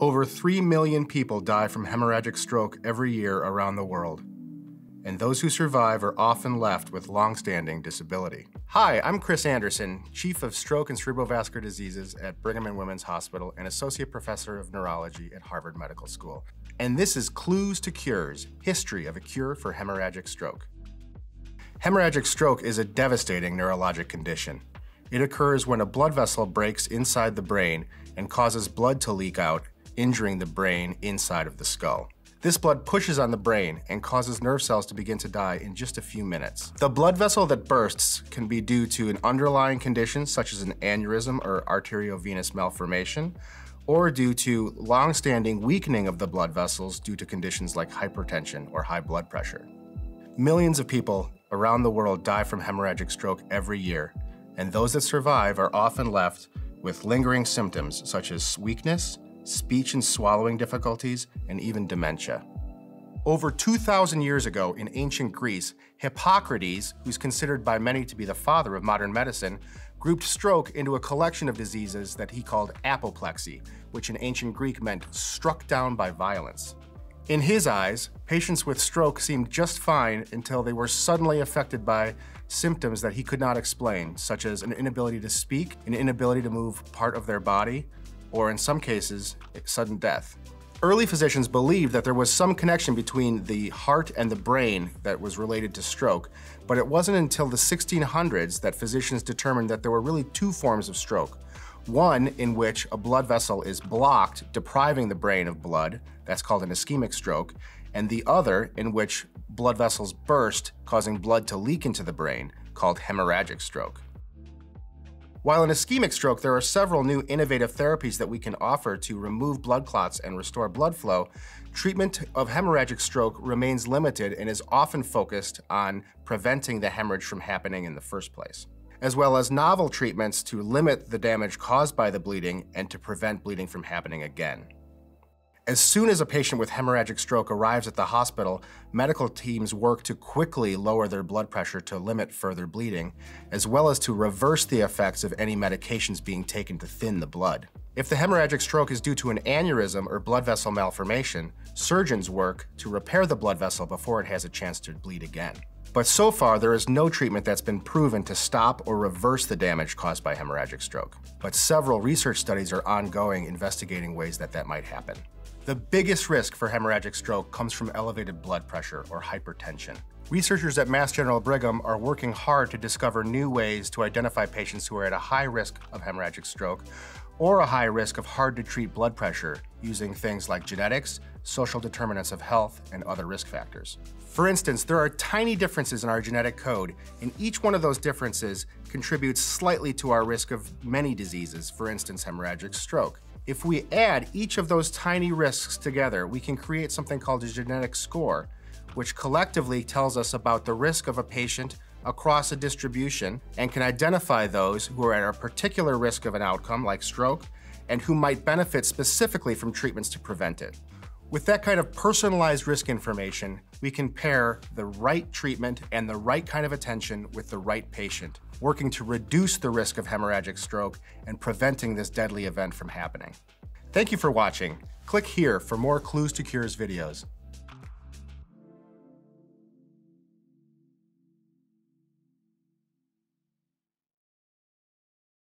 Over 3 million people die from hemorrhagic stroke every year around the world. And those who survive are often left with long-standing disability. Hi, I'm Chris Anderson, Chief of Stroke and Cerebrovascular Diseases at Brigham and Women's Hospital and Associate Professor of Neurology at Harvard Medical School. And this is Clues to Cures, History of a Cure for Hemorrhagic Stroke. Hemorrhagic stroke is a devastating neurologic condition. It occurs when a blood vessel breaks inside the brain and causes blood to leak out injuring the brain inside of the skull. This blood pushes on the brain and causes nerve cells to begin to die in just a few minutes. The blood vessel that bursts can be due to an underlying condition such as an aneurysm or arteriovenous malformation, or due to long-standing weakening of the blood vessels due to conditions like hypertension or high blood pressure. Millions of people around the world die from hemorrhagic stroke every year, and those that survive are often left with lingering symptoms such as weakness, speech and swallowing difficulties, and even dementia. Over 2,000 years ago in ancient Greece, Hippocrates, who's considered by many to be the father of modern medicine, grouped stroke into a collection of diseases that he called apoplexy, which in ancient Greek meant struck down by violence. In his eyes, patients with stroke seemed just fine until they were suddenly affected by symptoms that he could not explain, such as an inability to speak, an inability to move part of their body, or in some cases, sudden death. Early physicians believed that there was some connection between the heart and the brain that was related to stroke, but it wasn't until the 1600s that physicians determined that there were really two forms of stroke. One in which a blood vessel is blocked, depriving the brain of blood, that's called an ischemic stroke, and the other in which blood vessels burst, causing blood to leak into the brain, called hemorrhagic stroke. While in ischemic stroke, there are several new innovative therapies that we can offer to remove blood clots and restore blood flow, treatment of hemorrhagic stroke remains limited and is often focused on preventing the hemorrhage from happening in the first place, as well as novel treatments to limit the damage caused by the bleeding and to prevent bleeding from happening again. As soon as a patient with hemorrhagic stroke arrives at the hospital, medical teams work to quickly lower their blood pressure to limit further bleeding, as well as to reverse the effects of any medications being taken to thin the blood. If the hemorrhagic stroke is due to an aneurysm or blood vessel malformation, surgeons work to repair the blood vessel before it has a chance to bleed again. But so far, there is no treatment that's been proven to stop or reverse the damage caused by hemorrhagic stroke. But several research studies are ongoing investigating ways that that might happen. The biggest risk for hemorrhagic stroke comes from elevated blood pressure or hypertension. Researchers at Mass General Brigham are working hard to discover new ways to identify patients who are at a high risk of hemorrhagic stroke or a high risk of hard to treat blood pressure using things like genetics, social determinants of health, and other risk factors. For instance, there are tiny differences in our genetic code, and each one of those differences contributes slightly to our risk of many diseases, for instance, hemorrhagic stroke. If we add each of those tiny risks together, we can create something called a genetic score, which collectively tells us about the risk of a patient across a distribution and can identify those who are at a particular risk of an outcome like stroke and who might benefit specifically from treatments to prevent it. With that kind of personalized risk information, we can pair the right treatment and the right kind of attention with the right patient, working to reduce the risk of hemorrhagic stroke and preventing this deadly event from happening. Thank you for watching. Click here for more Clues to Cures videos.